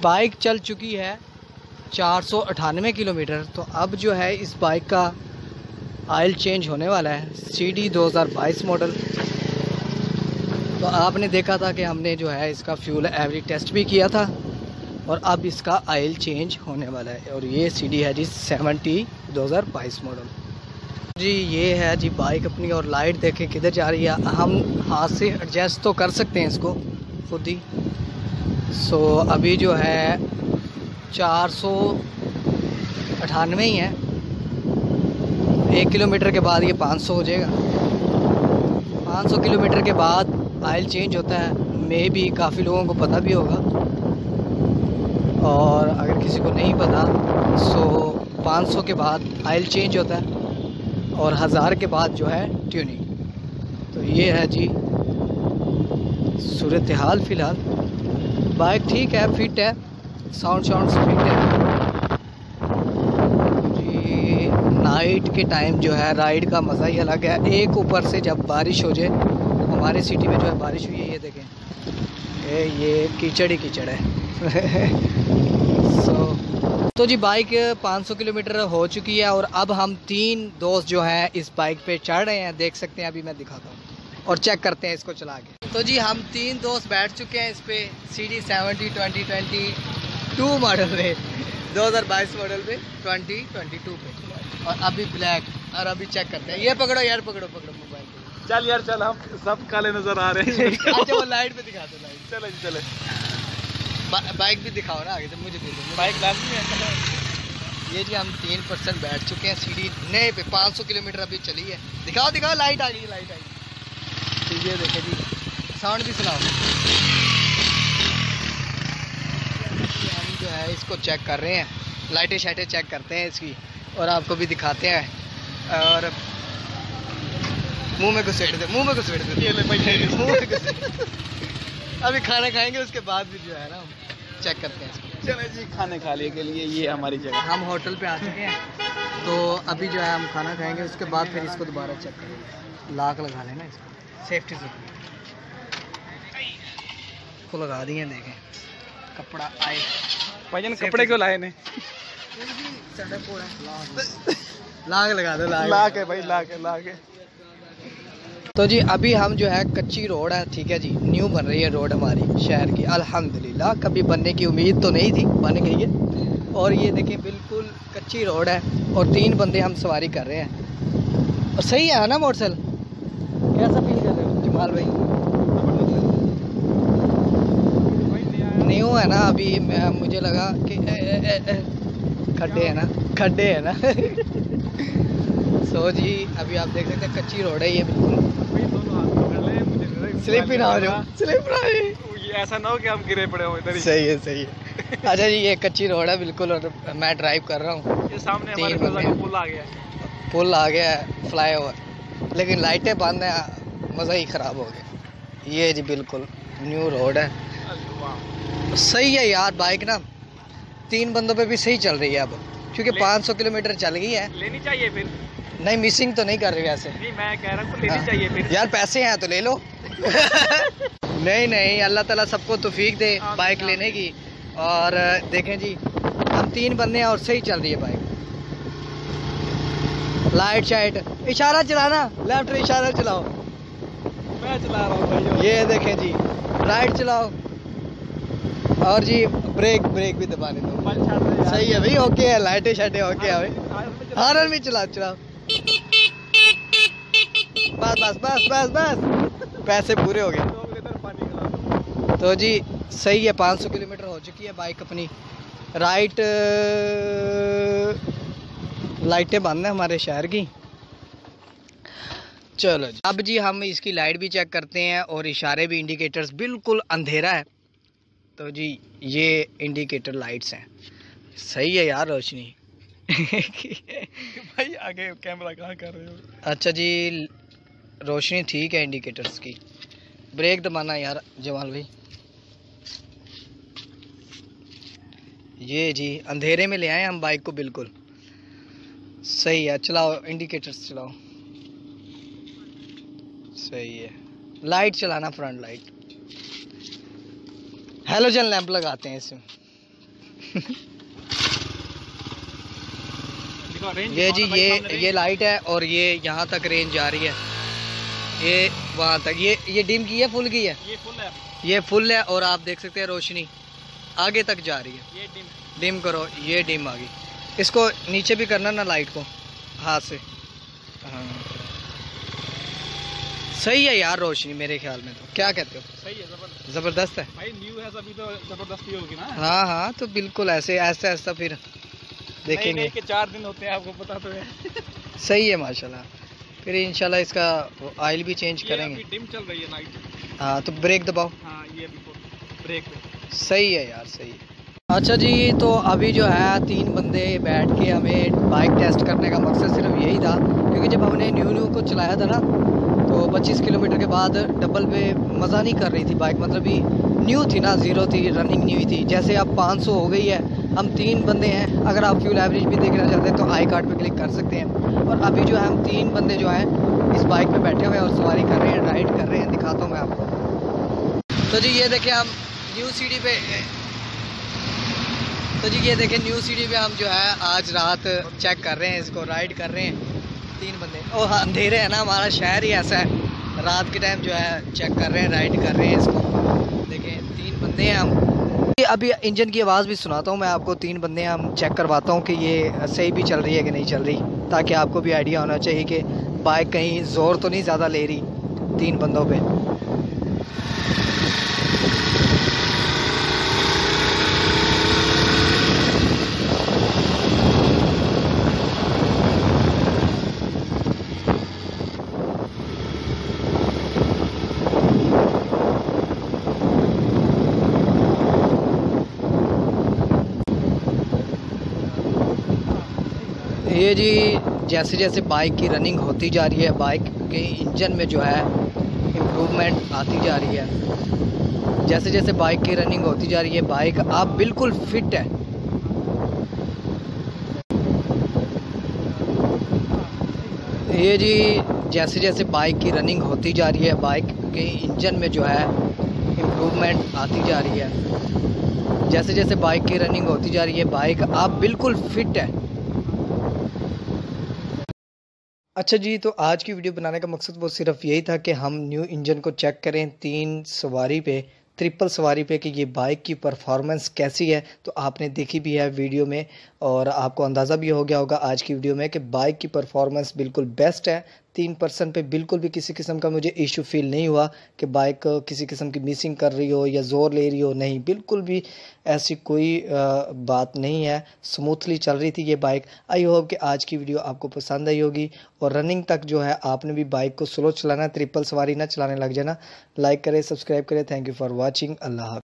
Bike चल चुकी है चार सौ अठानवे किलोमीटर। तो अब जो है इस बाइक का आयल चेंज होने वाला है सी डी मॉडल। तो आपने देखा था कि हमने जो है इसका फ्यूल एवरी टेस्ट भी किया था और अब इसका आयल चेंज होने वाला है और ये सी डी है जी सेवेंटी दो हज़ार बाईस मॉडल। जी, ये है जी बाइक अपनी और लाइट देखें किधर जा रही है। हम हाथ से एडजस्ट तो कर सकते हैं इसको, खुद ही। सो so, अभी जो है चार सौ अठानवे ही है। एक किलोमीटर के बाद ये पाँच सौ हो जाएगा। पाँच सौ किलोमीटर के बाद आयल चेंज होता है। मे भी काफ़ी लोगों को पता भी होगा। और अगर किसी को नहीं पता सो 500 के बाद आयल चेंज होता है और हज़ार के बाद जो है ट्यूनिंग तो ये है जी सूरत हाल फ़िलहाल। बाइक ठीक है फिट है साउंड साउंड फिट है। जी नाइट के टाइम जो है राइड का मज़ा ही अलग है। एक ऊपर से जब बारिश हो जाए हमारे सिटी में जो है बारिश हुई है ये देखें। ये ये कीचड़ ही कीचड़ है। सो so, तो जी बाइक 500 किलोमीटर हो चुकी है और अब हम तीन दोस्त जो हैं इस बाइक पे चढ़ रहे हैं। देख सकते हैं अभी मैं दिखाता हूँ। और चेक करते हैं इसको चला के। तो जी हम तीन दोस्त बैठ चुके हैं इस पे C D seventy twenty twenty two model पे। 2022 मॉडल पे 2022 पे। और अभी ब्लैक और अभी चेक करते हैं। ये पकड़ो यार पकड़ो पकड़ो मोबाइल चल यार चल हम सब काले नज़र आ रहे हैं। अच्छा वो लाइट पे दिखा दो लाइट चले चले। बा, बाइक भी दिखाओ ना आगे से मुझे दे दो। बाइक लाजमी है ये जी हम तीन परसेंट बैठ चुके हैं सीढ़ी नए पे। 500 किलोमीटर अभी चली है। दिखाओ दिखाओ लाइट आ गई लाइट आ गई। तो ये देखे जी साउंड भी सुनाओ। हम जो है इसको चेक कर रहे हैं। लाइटें शाइटें चेक करते हैं इसकी और आपको भी दिखाते हैं। और मुँह में घुसेड़ दे मुँह में घुसेड़ दे। मुँह में अभी खाना खाएँगे उसके बाद भी जो है ना हम चेक करते हैं चले जी खाने खाने के लिए ये हमारी जगह। हम होटल पे आ चुके हैं। तो अभी जो है हम खाना खाएँगे उसके बाद फिर इसको दोबारा चेक करेंगे। लाख लगा लेना इसको। सेफ्टी से। को लगा दिए देखें। कपड़ा आए। भाईजान कपड़े क्यों लाए ने लाग लगा दो लाग। ला के भाई ला के ला के तो जी अभी हम जो है कच्ची रोड है ठीक है जी। न्यू बन रही है रोड हमारी शहर की। अल्हम्दुलिल्लाह कभी बनने की उम्मीद तो नहीं थी बन गई है और ये देखिए बिल्कुल कच्ची रोड है और तीन बंदे हम सवारी कर रहे हैं। और सही है ना मोटरसाइकिल? कैसा फील कर रहे हो जमाल भाई? न्यू है ना अभी मैं मुझे लगा कि खड्डे है ना खड्डे है ना। सो जी अभी आप देख सकते हैं कच्ची रोड है ये बिल्कुल। स्लिप ही ना हो जाओ स्लिप ना हो ये। ऐसा ना हो कि हम गिरे पड़े हो इधर ही। सही है सही है। अच्छा जी ये कच्ची रोड है बिल्कुल और मैं ड्राइव कर रहा हूँ। ये सामने हमारे पुल आ गया है। पुल आ गया है फ्लाई ओवर लेकिन लाइटें बंद हैं मज़ा ही ख़राब हो गया। ये जी बिल्कुल न्यू रोड है। सही है यार बाइक ना तीन बंदों पे भी सही चल रही है अब क्योंकि ले- 500 किलोमीटर चल गई है। लेनी चाहिए फिर। नहीं मिसिंग तो नहीं कर रही वैसे। नहीं मैं कह रहा हूँ लेनी हाँ। चाहिए फिर। यार पैसे हैं तो ले लो। नहीं नहीं अल्लाह ताला सबको तौफीक दे बाइक लेने की। और देखें जी हम तीन बंदे हैं और सही चल रही है बाइक लाइट शाइट इशारा चलाना। लेफ़्ट इशारा चलाओ। मैं चला रहा हूँ ये देखें जी राइट चलाओ। और जी ब्रेक ब्रेक भी दबाने दो। सही है भाई ओके है लाइटें शाइटें ओके है भाई। हारन चला- भी चलाओ चलाओ बस बस बस बस बस। पैसे पूरे हो गए। तो जी सही है 500 किलोमीटर हो चुकी है बाइक अपनी। राइट लाइटें बंद हैं हमारे शहर की। चलो जी। अब जी हम इसकी लाइट भी चेक करते हैं और इशारे भी इंडिकेटर्स बिल्कुल अंधेरा है। तो जी ये इंडिकेटर लाइट्स हैं। सही है यार रोशनी। भाई आगे कैमरा कहाँ कर रहे हो? अच्छा जी रोशनी ठीक है इंडिकेटर्स की। ब्रेक दबाना यार जमाल भाई। ये जी अंधेरे में ले आए हम बाइक को बिल्कुल। सही है चलाओ इंडिकेटर्स चलाओ। सही है। लाइट चलाना फ्रंट लाइट हेलोजन लैंप लगाते हैं इसमें। ये जी ये ये लाइट है और ये यहाँ तक रेंज जा रही है। ये वहाँ तक। ये ये डिम की है फुल की है? ये फुल है ये फुल है और आप देख सकते हैं रोशनी आगे तक जा रही है। ये डिम डिम करो ये डिम आ गई। इसको नीचे भी करना ना लाइट को? हाथ से। हाँ। सही है यार रोशनी मेरे ख्याल में तो। क्या कहते हो? सही है ज़बरदस्त। ज़बरदस्त है? भाई न्यू है सभी तो ज़बरदस्ती होगी ना। हाँ हाँ तो बिल्कुल ऐसे ऐसा ऐसा फिर देखेंगे। नए के चार दिन होते हैं आपको पता तो है। सही है माशाल्लाह। फिर इंशाल्लाह इसका ऑयल भी चेंज करेंगे। डिम चल रही है लाइट हाँ तो ब्रेक दबाओ। हाँ ये ब्रेक सही है यार सही है। अच्छा जी तो अभी जो है तीन बंदे बैठ के हमें बाइक टेस्ट करने का मकसद सिर्फ़ यही था क्योंकि जब हमने न्यू न्यू को चलाया था ना 25 किलोमीटर के बाद डबल पे मज़ा नहीं कर रही थी बाइक मतलब ही न्यू थी ना ज़ीरो थी रनिंग न्यू थी। जैसे अब 500 हो गई है, हम तीन बंदे हैं, अगर आप फ्यूल एवरेज भी देखना चाहते हैं तो आई कार्ड पे क्लिक कर सकते हैं। और अभी जो है, हम तीन बंदे जो हैं, इस बाइक पे बैठे हुए हैं और सवारी कर रहे हैं राइड कर रहे हैं, दिखाता हूँ मैं आपको। तो जी, ये देखें हम न्यू सिटी पे तो जी, ये देखें न्यू सिटी पे हम जो है, आज रात चेक कर रहे हैं, इसको राइड कर रहे हैं। तीन बंदे। ओ हाँ अंधेरे है ना, हमारा शहर ही ऐसा है। रात के टाइम जो है चेक कर रहे हैं राइड कर रहे हैं इसको। देखें तीन बंदे हैं हम। अभी इंजन की आवाज़ भी सुनाता हूँ, मैं आपको। तीन बंदे हम चेक करवाता हूँ कि ये सही भी चल रही है कि नहीं चल रही, ताकि आपको भी आइडिया होना चाहिए कि बाइक कहीं ज़ोर तो नहीं ज़्यादा ले रही तीन बंदों पे। ये जी, जैसे जैसे बाइक की रनिंग होती जा रही है बाइक के इंजन में जो है इम्प्रूवमेंट आती जा रही है। जैसे जैसे बाइक की रनिंग होती जा रही है बाइक आप बिल्कुल फिट है। ये जी, जैसे जैसे बाइक की रनिंग होती जा रही है बाइक के इंजन में जो है इम्प्रूवमेंट आती जा रही है। जैसे जैसे बाइक की रनिंग होती जा रही है बाइक आप बिल्कुल फिट है। अच्छा जी तो आज की वीडियो बनाने का मकसद वो सिर्फ़ यही था कि हम न्यू इंजन को चेक करें तीन सवारी पे ट्रिपल सवारी पे कि ये बाइक की परफॉर्मेंस कैसी है। तो आपने देखी भी है वीडियो में और आपको अंदाज़ा भी हो गया होगा आज की वीडियो में कि बाइक की परफॉर्मेंस बिल्कुल बेस्ट है। तीन परसेंट पे बिल्कुल भी किसी किस्म का मुझे इशू फील नहीं हुआ कि बाइक किसी किस्म की मिसिंग कर रही हो या ज़ोर ले रही हो, नहीं। बिल्कुल भी ऐसी कोई बात नहीं है। स्मूथली चल रही थी ये बाइक आई होप कि आज की वीडियो आपको पसंद आई होगी। और रनिंग तक जो है, आपने भी बाइक को स्लो चलाना ट्रिपल सवारी ना चलाने लग जाना। लाइक करें सब्सक्राइब करें। Thank you for watching Allah